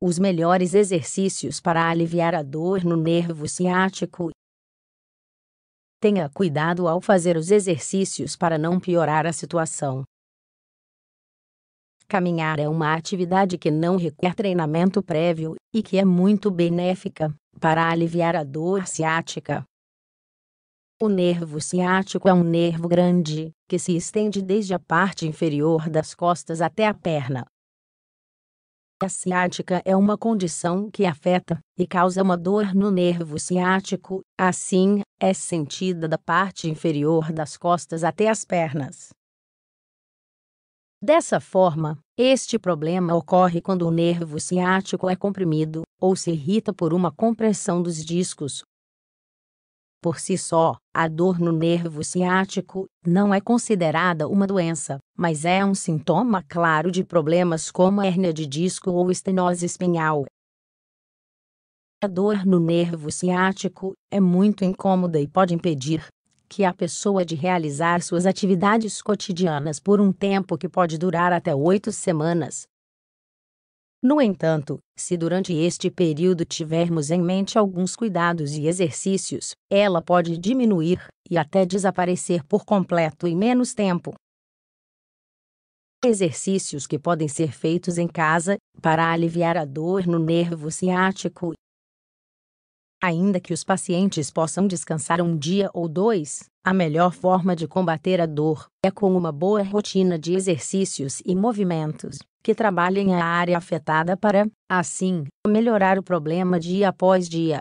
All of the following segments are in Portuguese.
os melhores exercícios para aliviar a dor no nervo ciático. Tenha cuidado ao fazer os exercícios para não piorar a situação. Caminhar é uma atividade que não requer treinamento prévio e que é muito benéfica para aliviar a dor ciática. O nervo ciático é um nervo grande que se estende desde a parte inferior das costas até a perna. A ciática é uma condição que afeta e causa uma dor no nervo ciático, assim, é sentida da parte inferior das costas até as pernas. Dessa forma, este problema ocorre quando o nervo ciático é comprimido ou se irrita por uma compressão dos discos. Por si só, a dor no nervo ciático não é considerada uma doença, mas é um sintoma claro de problemas como hérnia de disco ou estenose espinhal. A dor no nervo ciático é muito incômoda e pode impedir que a pessoa de realizar suas atividades cotidianas por um tempo que pode durar até oito semanas. No entanto, se durante este período tivermos em mente alguns cuidados e exercícios, ela pode diminuir e até desaparecer por completo em menos tempo. Exercícios que podem ser feitos em casa para aliviar a dor no nervo ciático Ainda que os pacientes possam descansar um dia ou dois, a melhor forma de combater a dor é com uma boa rotina de exercícios e movimentos que trabalhem a área afetada para, assim, melhorar o problema dia após dia.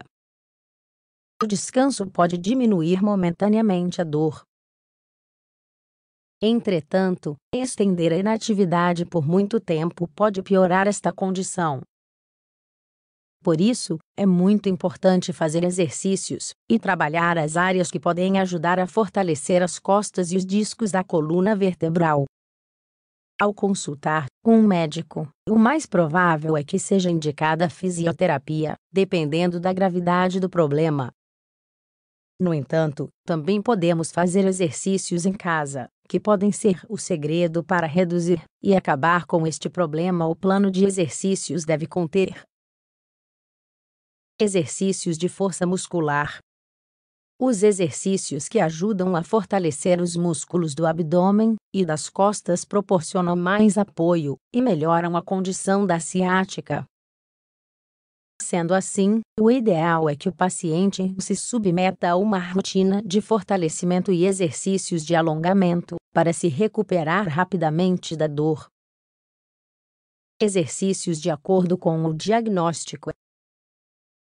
O descanso pode diminuir momentaneamente a dor. Entretanto, estender a inatividade por muito tempo pode piorar esta condição. Por isso, é muito importante fazer exercícios e trabalhar as áreas que podem ajudar a fortalecer as costas e os discos da coluna vertebral. Ao consultar um médico, o mais provável é que seja indicada fisioterapia, dependendo da gravidade do problema. No entanto, também podemos fazer exercícios em casa, que podem ser o segredo para reduzir e acabar com este problema. O plano de exercícios deve conter Exercícios de força muscular. Os exercícios que ajudam a fortalecer os músculos do abdômen e das costas proporcionam mais apoio e melhoram a condição da ciática. Sendo assim, o ideal é que o paciente se submeta a uma rotina de fortalecimento e exercícios de alongamento para se recuperar rapidamente da dor. Exercícios de acordo com o diagnóstico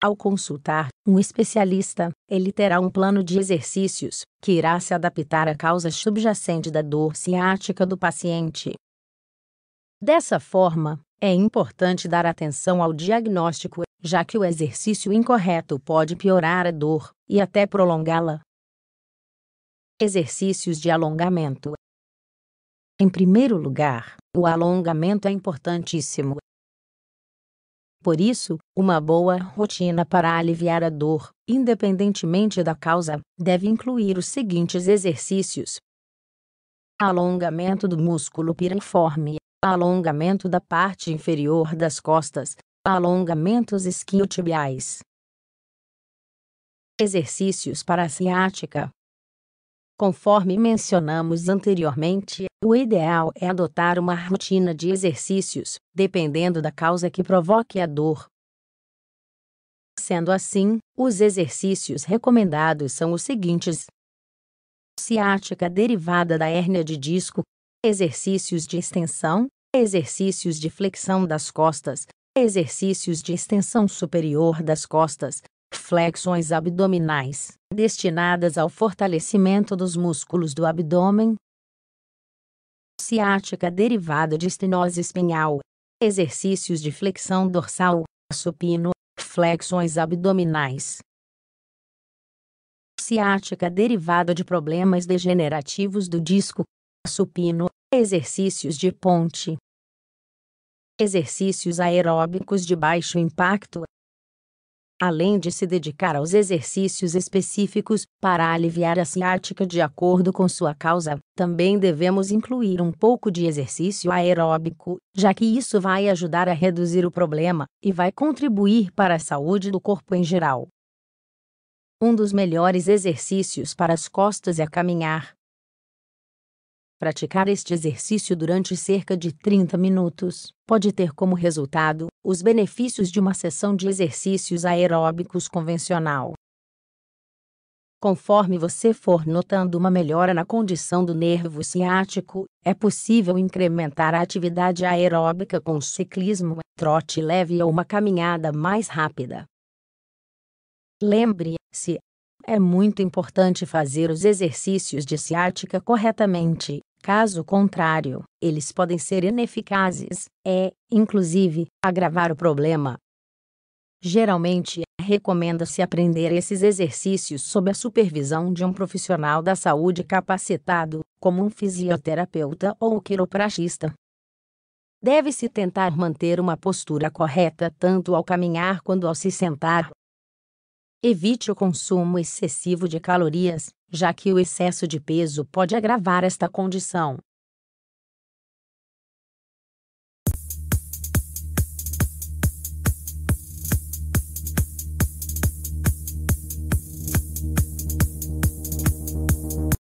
ao consultar um especialista, ele terá um plano de exercícios que irá se adaptar à causa subjacente da dor ciática do paciente. Dessa forma, é importante dar atenção ao diagnóstico, já que o exercício incorreto pode piorar a dor e até prolongá-la. Exercícios de alongamento. Em primeiro lugar, o alongamento é importantíssimo, por isso, uma boa rotina para aliviar a dor, independentemente da causa, deve incluir os seguintes exercícios: alongamento do músculo piriforme, alongamento da parte inferior das costas, alongamentos isquiotibiais. Exercícios para a ciática, Conforme mencionamos anteriormente, o ideal é adotar uma rotina de exercícios, dependendo da causa que provoque a dor. Sendo assim, os exercícios recomendados são os seguintes: ciática derivada da hérnia de disco, exercícios de extensão, exercícios de flexão das costas, exercícios de extensão superior das costas, flexões abdominais, destinadas ao fortalecimento dos músculos do abdômen, ciática derivada de estenose espinhal, exercícios de flexão dorsal, supino, flexões abdominais, ciática derivada de problemas degenerativos do disco, supino, exercícios de ponte, exercícios aeróbicos de baixo impacto, além de se dedicar aos exercícios específicos para aliviar a ciática de acordo com sua causa, também devemos incluir um pouco de exercício aeróbico, já que isso vai ajudar a reduzir o problema e vai contribuir para a saúde do corpo em geral. Um dos melhores exercícios para as costas é caminhar, Praticar este exercício durante cerca de 30 minutos pode ter como resultado os benefícios de uma sessão de exercícios aeróbicos convencional. Conforme você for notando uma melhora na condição do nervo ciático, é possível incrementar a atividade aeróbica com ciclismo, trote leve ou uma caminhada mais rápida. Lembre-se, é muito importante fazer os exercícios de ciática corretamente. Caso contrário, eles podem ser ineficazes e, inclusive, agravar o problema. Geralmente, recomenda-se aprender esses exercícios sob a supervisão de um profissional da saúde capacitado, como um fisioterapeuta ou quiropraxista. Deve-se tentar manter uma postura correta tanto ao caminhar quanto ao se sentar, Evite o consumo excessivo de calorias, já que o excesso de peso pode agravar esta condição.